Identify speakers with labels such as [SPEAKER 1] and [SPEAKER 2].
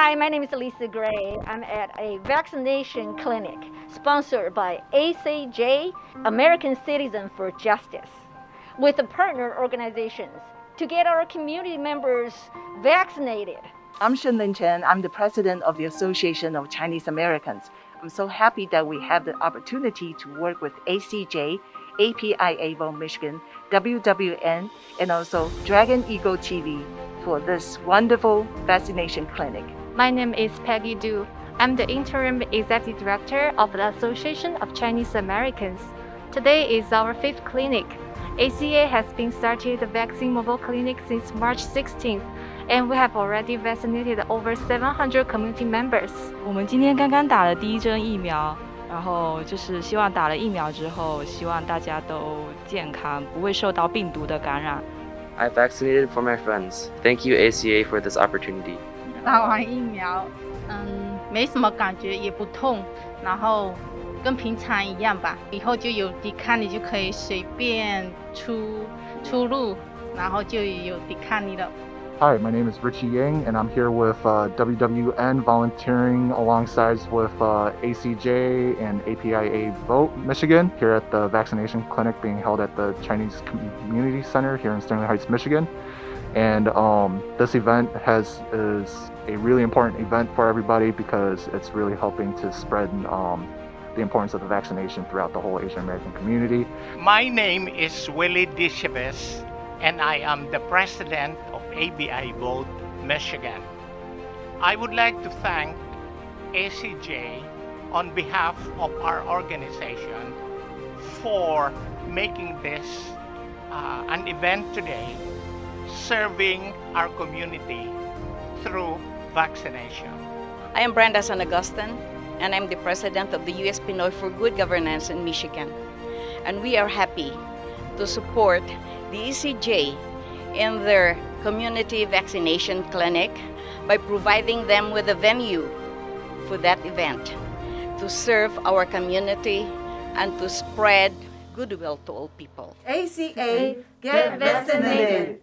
[SPEAKER 1] Hi, my name is Lisa Gray. I'm at a vaccination clinic sponsored by ACJ, American Citizen for Justice, with the partner organizations to get our community members vaccinated.
[SPEAKER 2] I'm Shenlin Chen. I'm the president of the Association of Chinese Americans. I'm so happy that we have the opportunity to work with ACJ, APIA Vote Michigan, WWN, and also Dragon Eagle TV for this wonderful vaccination clinic.
[SPEAKER 3] My name is Peggy Du. I'm the interim executive director of the Association of Chinese Americans. Today is our fifth clinic. ACA has been started the vaccine mobile clinic since March 16th, and we have already vaccinated over 700 community members.
[SPEAKER 4] 我们今天刚刚打了第一针疫苗，然后就是希望打了疫苗之后，希望大家都健康，不会受到病毒的感染。
[SPEAKER 5] I vaccinated for my friends. Thank you ACA for this opportunity.
[SPEAKER 6] 打完疫苗，嗯，没什么感觉，也不痛，然后跟平常一样吧。以后就有抵抗力，就可以随便出出入，然后就有抵抗力了。
[SPEAKER 7] Hi, my name is Richie Yang, and I'm here with uh, WWN volunteering alongside with uh, ACJ and APIA Vote Michigan here at the vaccination clinic being held at the Chinese Community Center here in Sterling Heights, Michigan. And um, this event has is a really important event for everybody because it's really helping to spread um, the importance of the vaccination throughout the whole Asian American community.
[SPEAKER 8] My name is Willie Dishaves, and I am the president of APIA Vote Michigan. I would like to thank ACJ on behalf of our organization for making this uh, an event today serving our community through vaccination.
[SPEAKER 9] I am Brenda San Augustine and I'm the president of the U.S. Pinoy for Good Governance in Michigan. And we are happy to support the ACJ in their community vaccination clinic by providing them with a venue for that event to serve our community and to spread goodwill to all people.
[SPEAKER 2] ACA, get vaccinated!